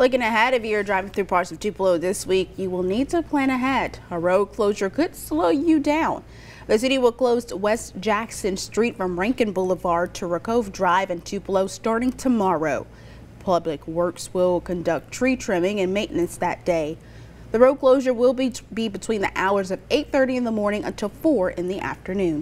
Looking ahead, if you're driving through parts of Tupelo this week, you will need to plan ahead. A road closure could slow you down. The city will close West Jackson Street from Rankin Boulevard to Racove Drive in Tupelo starting tomorrow. Public Works will conduct tree trimming and maintenance that day. The road closure will be, be between the hours of 8.30 in the morning until 4 in the afternoon.